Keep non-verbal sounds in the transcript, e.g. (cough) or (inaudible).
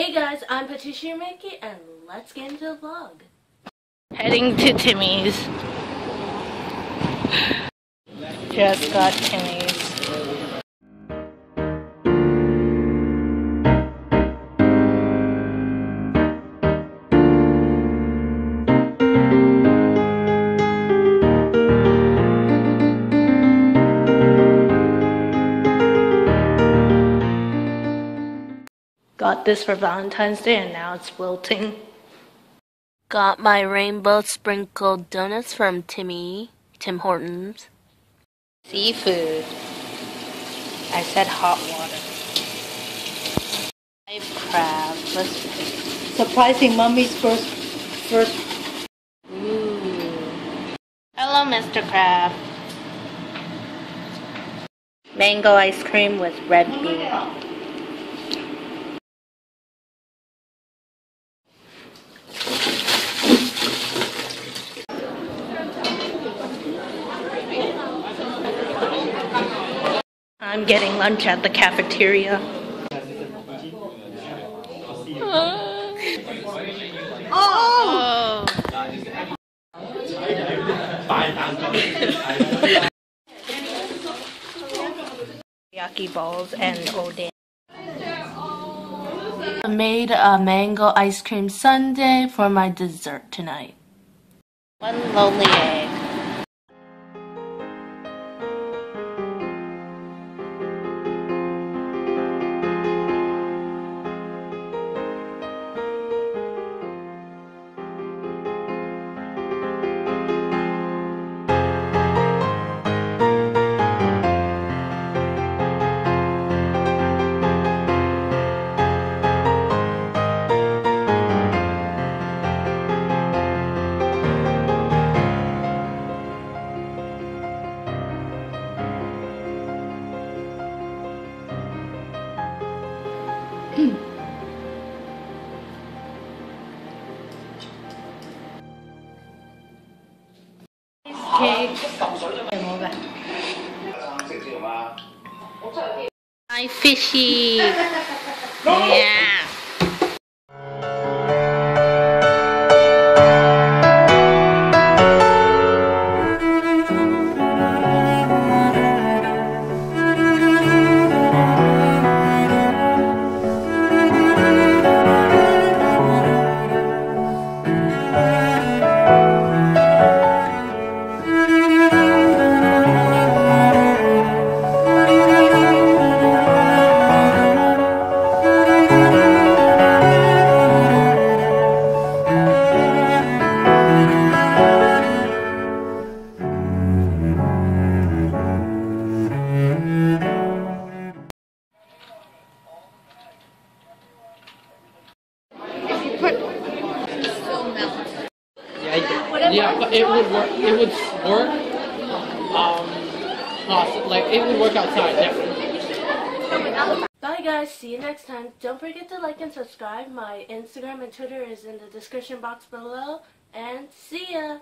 Hey guys, I'm Patissiere Miyuki and let's get into the vlog. Heading to Timmy's. Just got Timmy's. Got this for Valentine's Day and now it's wilting. Got my rainbow sprinkled donuts from Timmy, Tim Hortons. Seafood. I said hot water. Live crab. Let's Surprising mommy's first first Ooh. Hello, Mr. Crab. Mango ice cream with red bean. I'm getting lunch at the cafeteria. Oh! Yaki balls and oden. I made a mango ice cream sundae for my dessert tonight. One lonely egg. Cake. Hi, fishy. (laughs) Yeah. Yeah, yeah, but it would work. It would work. Um, poss- like it would work outside. Yeah. Bye guys, see you next time. Don't forget to like and subscribe. My Instagram and Twitter is in the description box below. And see ya!